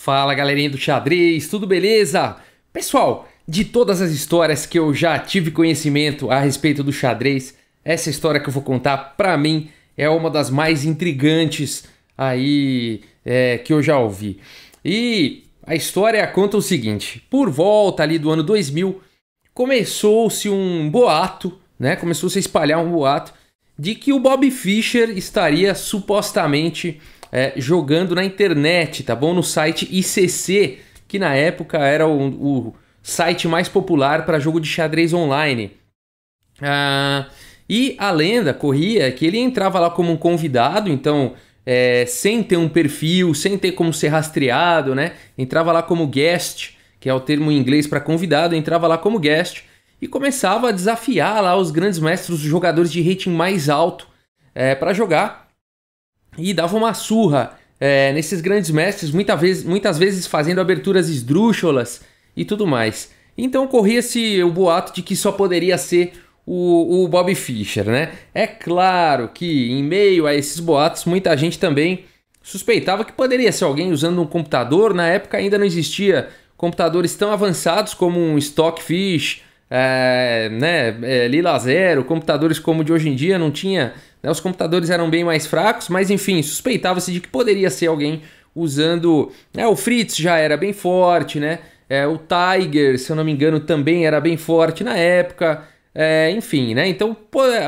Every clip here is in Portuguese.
Fala galerinha do xadrez, tudo beleza? Pessoal, de todas as histórias que eu já tive conhecimento a respeito do xadrez, essa história que eu vou contar pra mim é uma das mais intrigantes aí é, que eu já ouvi. E a história conta o seguinte: por volta ali do ano 2000, começou-se um boato, né? Começou-se a espalhar um boato de que o Bob Fischer estaria supostamente é, jogando na internet, tá bom? No site ICC, que na época era o, o site mais popular para jogo de xadrez online. Ah, e a lenda corria que ele entrava lá como um convidado, então é, sem ter um perfil, sem ter como ser rastreado, né? Entrava lá como guest, que é o termo em inglês para convidado, entrava lá como guest e começava a desafiar lá os grandes mestres, os jogadores de rating mais alto é, para jogar e dava uma surra é, nesses grandes mestres, muita vez, muitas vezes fazendo aberturas esdrúxulas e tudo mais. Então corria-se o boato de que só poderia ser o, o Bob Fischer, né? É claro que em meio a esses boatos, muita gente também suspeitava que poderia ser alguém usando um computador. Na época ainda não existia computadores tão avançados como um Stockfish, é, né, é, Lila Zero, computadores como de hoje em dia não tinha, né, os computadores eram bem mais fracos, mas enfim, suspeitava-se de que poderia ser alguém usando, né, o Fritz já era bem forte, né, é, o Tiger, se eu não me engano, também era bem forte na época, é, enfim, né, então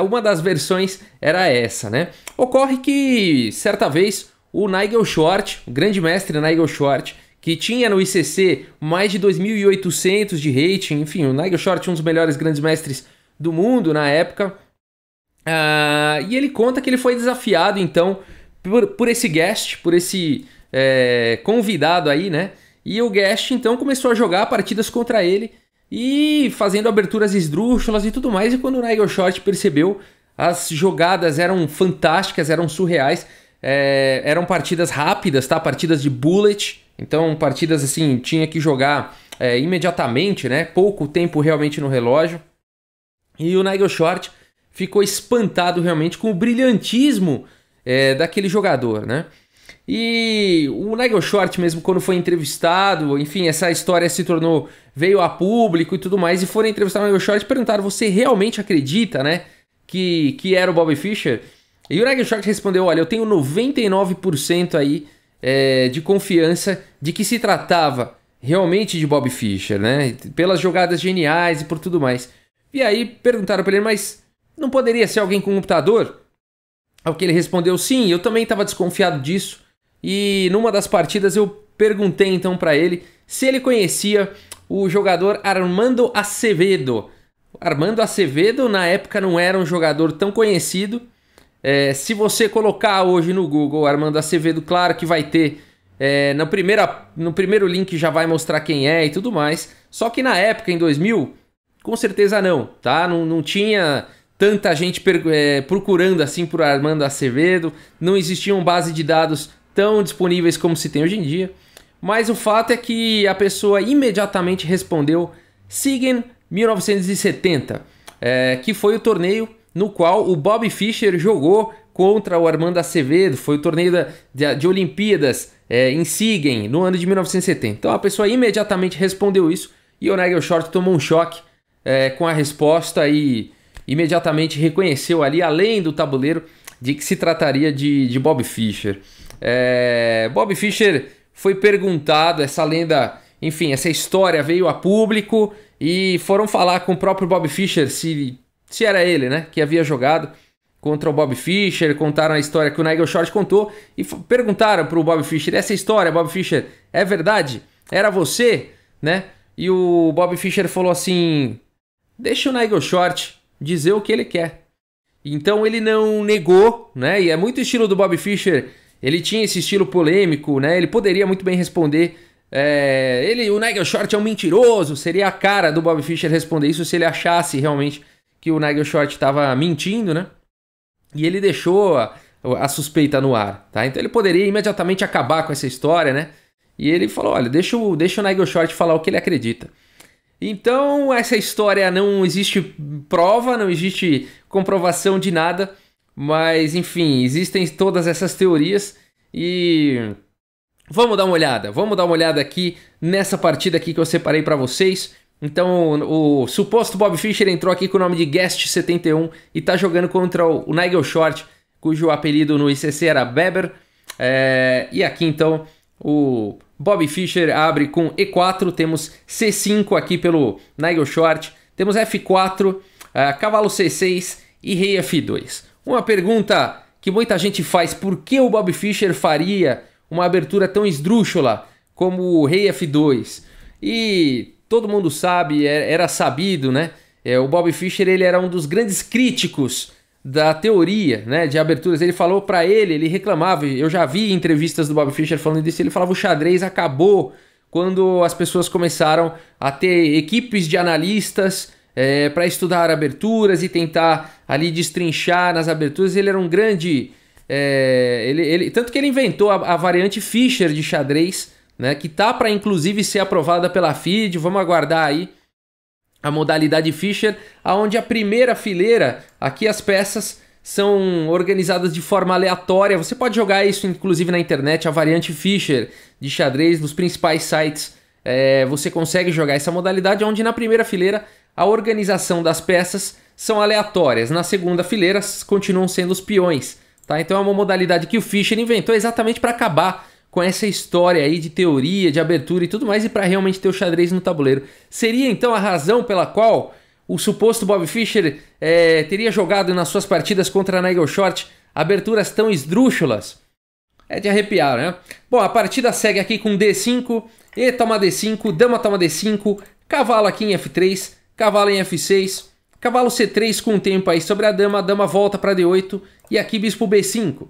uma das versões era essa, né. Ocorre que certa vez o Nigel Short, o grande mestre Nigel Short, que tinha no ICC mais de 2.800 de rating, enfim, o Nigel Short um dos melhores grandes mestres do mundo na época. Uh, e ele conta que ele foi desafiado, então, por, por esse guest, por esse é, convidado aí, né? E o guest, então, começou a jogar partidas contra ele e fazendo aberturas esdrúxulas e tudo mais. E quando o Nigel Short percebeu, as jogadas eram fantásticas, eram surreais. É, eram partidas rápidas, tá? Partidas de bullet. Então, partidas assim, tinha que jogar é, imediatamente, né? Pouco tempo realmente no relógio. E o Nigel Short ficou espantado realmente com o brilhantismo é, daquele jogador, né? E o Nigel Short mesmo quando foi entrevistado, enfim, essa história se tornou veio a público e tudo mais e foram entrevistar o Nigel Short e perguntaram: "Você realmente acredita, né, que que era o Bobby Fischer?" E o Nigel Short respondeu: Olha, eu tenho 99% aí é, de confiança de que se tratava realmente de Bob Fischer, né? Pelas jogadas geniais e por tudo mais. E aí perguntaram para ele: Mas não poderia ser alguém com computador? Ao que ele respondeu: Sim, eu também estava desconfiado disso. E numa das partidas eu perguntei então para ele se ele conhecia o jogador Armando Acevedo. Armando Acevedo na época não era um jogador tão conhecido é, se você colocar hoje no Google Armando Acevedo, claro que vai ter. É, no, primeira, no primeiro link já vai mostrar quem é e tudo mais. Só que na época, em 2000, com certeza não, tá? Não, não tinha tanta gente é, procurando assim por Armando Acevedo. Não existiam base de dados tão disponíveis como se tem hoje em dia. Mas o fato é que a pessoa imediatamente respondeu Sigen 1970, é, que foi o torneio no qual o Bob Fischer jogou contra o Armando Acevedo. Foi o torneio da, de, de Olimpíadas é, em Siegen, no ano de 1970. Então a pessoa imediatamente respondeu isso e o Nigel Short tomou um choque é, com a resposta e imediatamente reconheceu ali, além do tabuleiro, de que se trataria de, de Bob Fischer. É, Bob Fischer foi perguntado, essa lenda, enfim, essa história veio a público e foram falar com o próprio Bob Fischer se se era ele, né, que havia jogado contra o Bob Fischer, contaram a história que o Nigel Short contou e perguntaram para o Bob Fischer: essa história, Bob Fischer, é verdade? Era você, né? E o Bob Fischer falou assim: deixa o Nigel Short dizer o que ele quer. Então ele não negou, né? E é muito estilo do Bob Fischer. Ele tinha esse estilo polêmico, né? Ele poderia muito bem responder. É, ele, o Nigel Short é um mentiroso. Seria a cara do Bob Fischer responder isso se ele achasse realmente que o Nigel Short estava mentindo, né? E ele deixou a, a, suspeita no ar, tá? Então ele poderia imediatamente acabar com essa história, né? E ele falou: olha, deixa o, deixa o Nigel Short falar o que ele acredita. Então, essa história não existe prova, não existe comprovação de nada, mas enfim, existem todas essas teorias e Vamos dar uma olhada, vamos dar uma olhada aqui nessa partida aqui que eu separei para vocês. Então, o suposto Bob Fischer entrou aqui com o nome de Guest 71 e tá jogando contra o Nigel Short, cujo apelido no ICC era Beber. É, e aqui então o Bob Fischer abre com E4, temos C5 aqui pelo Nigel Short, temos F4, é, cavalo C6 e rei F2. Uma pergunta que muita gente faz, por que o Bob Fischer faria uma abertura tão esdrúxula como o rei F2? E todo mundo sabe, é, era sabido, né? É, o Bob Fischer ele era um dos grandes críticos da teoria, né, de aberturas. Ele falou para ele, ele reclamava. Eu já vi entrevistas do Bob Fischer falando disso. Ele falava o xadrez acabou quando as pessoas começaram a ter equipes de analistas é, para estudar aberturas e tentar ali destrinchar nas aberturas. Ele era um grande, é, ele, ele, tanto que ele inventou a, a variante Fischer de xadrez né, que tá para inclusive ser aprovada pela FIDE. Vamos aguardar aí a modalidade Fischer, aonde a primeira fileira, aqui as peças são organizadas de forma aleatória. Você pode jogar isso inclusive na internet, a variante Fischer de xadrez nos principais sites. É, você consegue jogar essa modalidade, onde na primeira fileira a organização das peças são aleatórias. Na segunda fileira continuam sendo os peões. Tá? Então é uma modalidade que o Fischer inventou exatamente para acabar com essa história aí de teoria, de abertura e tudo mais, e para realmente ter o xadrez no tabuleiro. Seria então a razão pela qual o suposto Bob Fischer é, teria jogado nas suas partidas contra Nigel Short aberturas tão esdrúxulas? É de arrepiar, né? Bom, a partida segue aqui com D5, E toma D5, Dama toma D5, Cavalo aqui em F3, Cavalo em F6, Cavalo C3 com o tempo aí sobre a Dama, a Dama volta para D8 e aqui Bispo B5.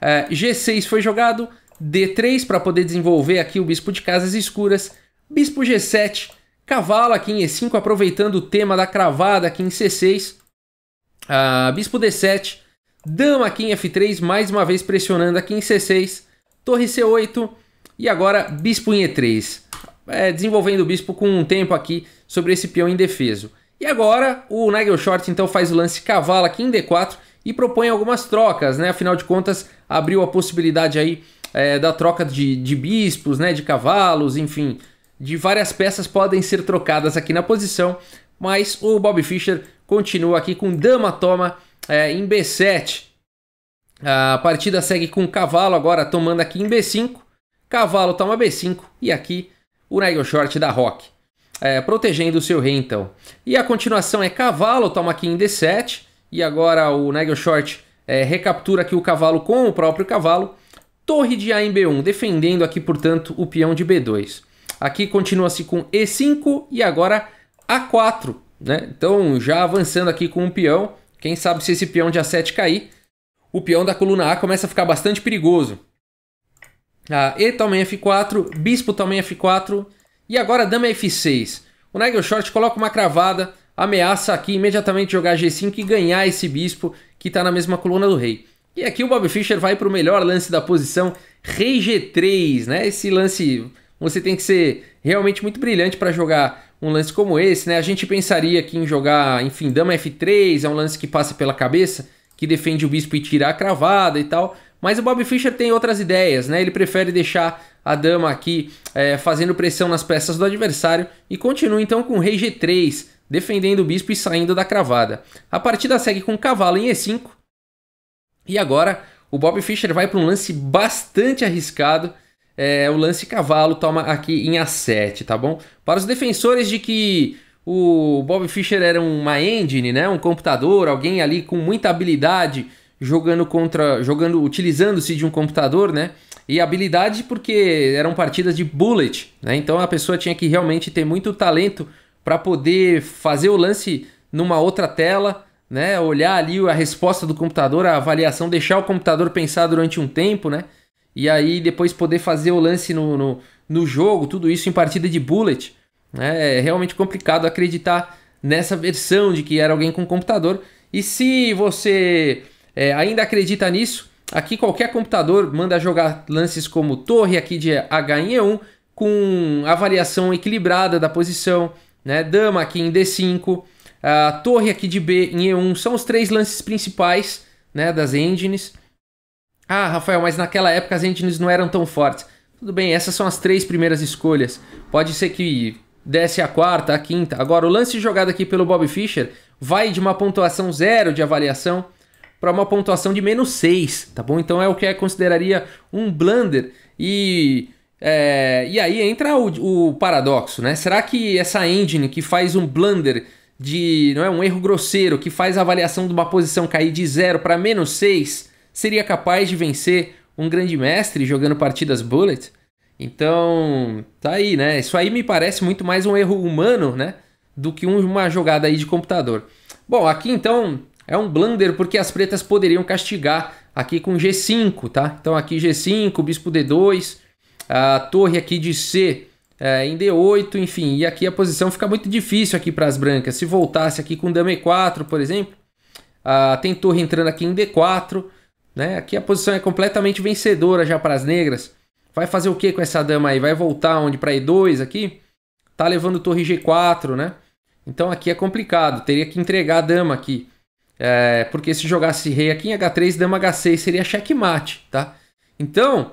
É, G6 foi jogado, D3 para poder desenvolver aqui o bispo de casas escuras, bispo G7, cavalo aqui em E5 aproveitando o tema da cravada aqui em C6, uh, bispo D7, dama aqui em F3 mais uma vez pressionando aqui em C6, torre C8 e agora bispo em E3, é, desenvolvendo o bispo com um tempo aqui sobre esse peão indefeso. E agora o Nigel Short então faz o lance cavalo aqui em D4 e propõe algumas trocas, né? Afinal de contas, abriu a possibilidade aí é, da troca de, de bispos, né, de cavalos, enfim, de várias peças podem ser trocadas aqui na posição, mas o Bob Fischer continua aqui com dama toma é, em B7. A partida segue com cavalo agora tomando aqui em B5, cavalo toma B5 e aqui o Nigel Short da Rock. É, protegendo o seu rei então. E a continuação é cavalo, toma aqui em D7, e agora o Nigel Short é, recaptura aqui o cavalo com o próprio cavalo, Torre de A em B1, defendendo aqui, portanto, o peão de B2. Aqui continua-se com E5 e agora A4, né? Então, já avançando aqui com um peão, quem sabe se esse peão de A7 cair, o peão da coluna A começa a ficar bastante perigoso. Ah, e também F4, bispo também F4 e agora dama F6. O Nigel Short coloca uma cravada, ameaça aqui imediatamente jogar G5 e ganhar esse bispo que está na mesma coluna do rei. E aqui o Bob Fischer vai para o melhor lance da posição, Rei G3, né? Esse lance você tem que ser realmente muito brilhante para jogar um lance como esse, né? A gente pensaria aqui em jogar, enfim, Dama F3, é um lance que passa pela cabeça, que defende o bispo e tira a cravada e tal. Mas o Bob Fischer tem outras ideias, né? Ele prefere deixar a dama aqui é, fazendo pressão nas peças do adversário e continua então com Rei G3, defendendo o bispo e saindo da cravada. A partida segue com cavalo em E5, e agora o Bob Fischer vai para um lance bastante arriscado. É, o lance cavalo toma aqui em A7, tá bom? Para os defensores de que o Bob Fischer era uma engine, né? Um computador, alguém ali com muita habilidade jogando contra, jogando, utilizando-se de um computador, né? E habilidade porque eram partidas de bullet, né? Então a pessoa tinha que realmente ter muito talento para poder fazer o lance numa outra tela né? Olhar ali a resposta do computador, a avaliação, deixar o computador pensar durante um tempo, né? E aí depois poder fazer o lance no, no, no jogo, tudo isso em partida de bullet. Né? É realmente complicado acreditar nessa versão de que era alguém com computador. E se você é, ainda acredita nisso, aqui qualquer computador manda jogar lances como torre aqui de H em E1 com avaliação equilibrada da posição, né? Dama aqui em D5, a torre aqui de B em E1 são os três lances principais né, das engines. Ah, Rafael, mas naquela época as engines não eram tão fortes. Tudo bem, essas são as três primeiras escolhas. Pode ser que desce a quarta, a quinta. Agora, o lance jogado aqui pelo Bob Fischer vai de uma pontuação zero de avaliação para uma pontuação de menos 6, tá bom? Então é o que é consideraria um blunder. E, é, e aí entra o, o, paradoxo, né? Será que essa engine que faz um blunder de não é um erro grosseiro, que faz a avaliação de uma posição cair de 0 para menos 6, seria capaz de vencer um grande mestre jogando partidas bullet? Então, tá aí, né? Isso aí me parece muito mais um erro humano, né? Do que uma jogada aí de computador. Bom, aqui então é um blunder porque as pretas poderiam castigar aqui com G5, tá? Então aqui G5, bispo D2, a torre aqui de C é, em D8, enfim. E aqui a posição fica muito difícil aqui para as brancas. Se voltasse aqui com dama E4, por exemplo, ah, tem torre entrando aqui em D4, né? Aqui a posição é completamente vencedora já para as negras. Vai fazer o que com essa dama aí? Vai voltar onde para E2 aqui? Tá levando torre G4, né? Então aqui é complicado, teria que entregar a dama aqui. É, porque se jogasse rei aqui em H3, dama H6 seria checkmate, tá? Então,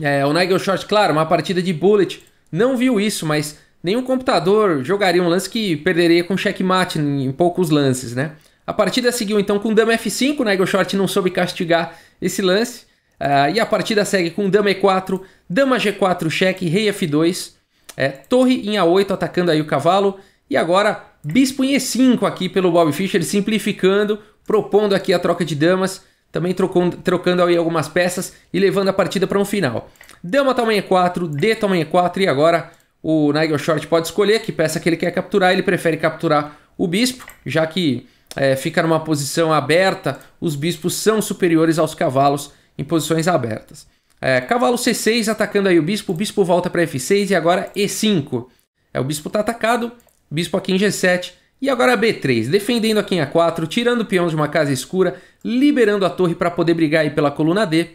é, o Nigel Short, claro, uma partida de bullet, não viu isso, mas nenhum computador jogaria um lance que perderia com checkmate em, poucos lances, né? A partida seguiu então com dama F5, o Nigel Short não soube castigar esse lance. Uh, e a partida segue com dama E4, dama G4 cheque, rei F2, é, torre em A8 atacando aí o cavalo. E agora Bispo em E5 aqui pelo Bob Fischer, simplificando, propondo aqui a troca de damas, também trocando, trocando aí algumas peças e levando a partida para um final. Dama toma E4, D toma E4 e agora o Nigel Short pode escolher que peça que ele quer capturar, ele prefere capturar o bispo, já que é, fica numa posição aberta, os bispos são superiores aos cavalos em posições abertas. É, cavalo C6 atacando aí o bispo, o bispo volta para F6 e agora E5. É, o bispo está atacado, bispo aqui em G7 e agora B3, defendendo aqui em A4, tirando o peão de uma casa escura, liberando a torre para poder brigar aí pela coluna D,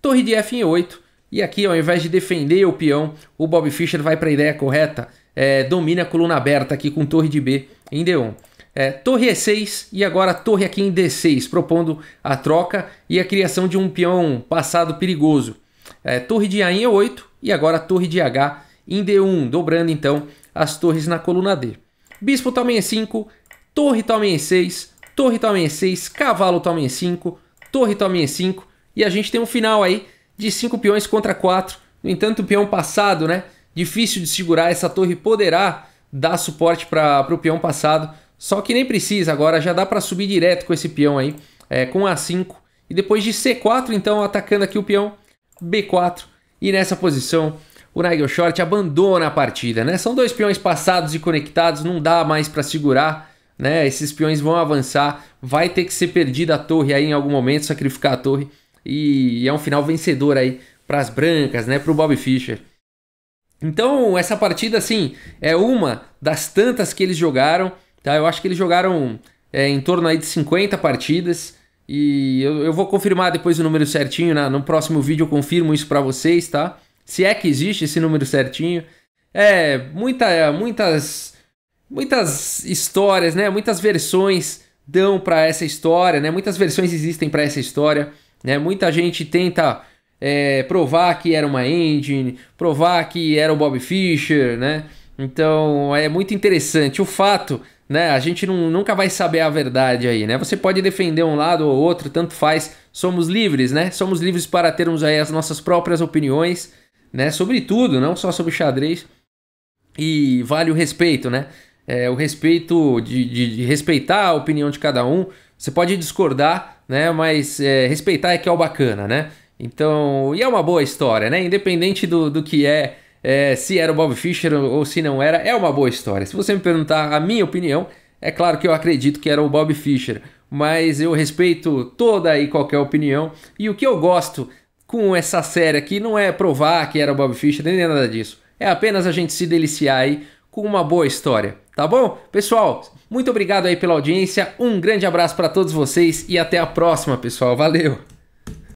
torre de F em 8, e aqui ao invés de defender o peão, o Bob Fischer vai para a ideia correta, é, domina a coluna aberta aqui com torre de B em D1. É, torre E6 e agora torre aqui em D6, propondo a troca e a criação de um peão passado perigoso. É, torre de A em E8 e agora torre de H em D1, dobrando então as torres na coluna D. Bispo toma em E5, torre toma em E6, torre toma em E6, cavalo toma em E5, torre toma em E5 e a gente tem um final aí de 5 peões contra 4. No entanto, o peão passado, né? Difícil de segurar, essa torre poderá dar suporte para o peão passado, só que nem precisa agora, já dá para subir direto com esse peão aí, é, com A5. E depois de C4, então, atacando aqui o peão, B4. E nessa posição, o Nigel Short abandona a partida, né? São dois peões passados e conectados, não dá mais para segurar, né? Esses peões vão avançar, vai ter que ser perdida a torre aí em algum momento, sacrificar a torre e é um final vencedor aí para as brancas, né? Para o Bob Fischer. Então essa partida assim é uma das tantas que eles jogaram, tá? Eu acho que eles jogaram é, em torno aí de 50 partidas. E eu, eu vou confirmar depois o número certinho, né? no próximo vídeo eu confirmo isso para vocês, tá? se é que existe esse número certinho. É, muita, muitas, muitas histórias, né? Muitas versões dão para essa história, né? Muitas versões existem para essa história, né? Muita gente tenta é, provar que era uma engine, provar que era o Bob Fischer, né? Então é muito interessante. O fato, né? A gente não, nunca vai saber a verdade aí, né? Você pode defender um lado ou outro, tanto faz. Somos livres, né? Somos livres para termos aí as nossas próprias opiniões né? Sobre tudo, não só sobre xadrez. E vale o respeito, né? É, o respeito de, de, de, respeitar a opinião de cada um. Você pode discordar, né? Mas é, respeitar é que é o bacana, né? Então, e é uma boa história, né? Independente do, do que é, é, se era o Bob Fischer ou se não era, é uma boa história. Se você me perguntar a minha opinião, é claro que eu acredito que era o Bob Fischer, mas eu respeito toda e qualquer opinião. E o que eu gosto com essa série aqui não é provar que era o Bob Fischer, nem nada disso. É apenas a gente se deliciar aí com uma boa história, tá bom? Pessoal, muito obrigado aí pela audiência, um grande abraço para todos vocês e até a próxima, pessoal. Valeu!